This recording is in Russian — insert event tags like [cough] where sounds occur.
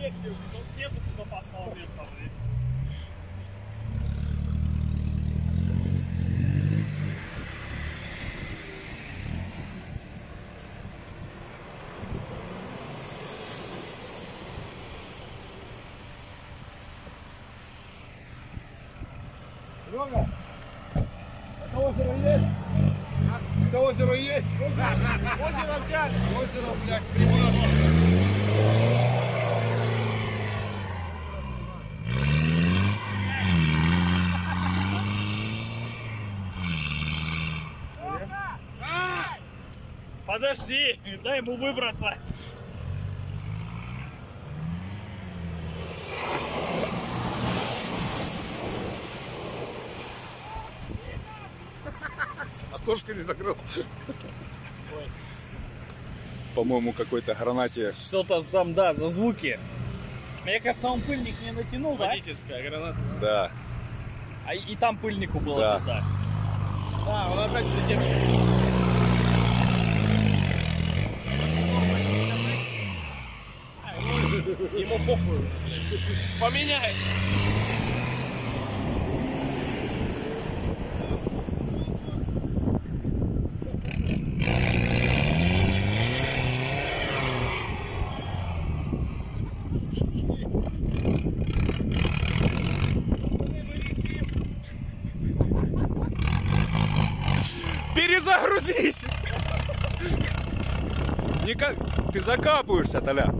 объекте нету безопасного места, блин. Серега, это озеро есть? А? Это озеро есть? Да, да, да. Озеро, блядь. Озеро, блядь, прибора. Подожди, дай ему выбраться. [laughs] Окошко не закрыл. По-моему, какой-то гранате. Что-то там, да, за звуки. Мне кажется, он пыльник не натянул, да? Водительская граната. Да. А и там пыльнику было Да. пизда. А, он опять слетевший. Ему похуй. Поменяй. Перезагрузись! Никак. Ты закапываешься, Толя.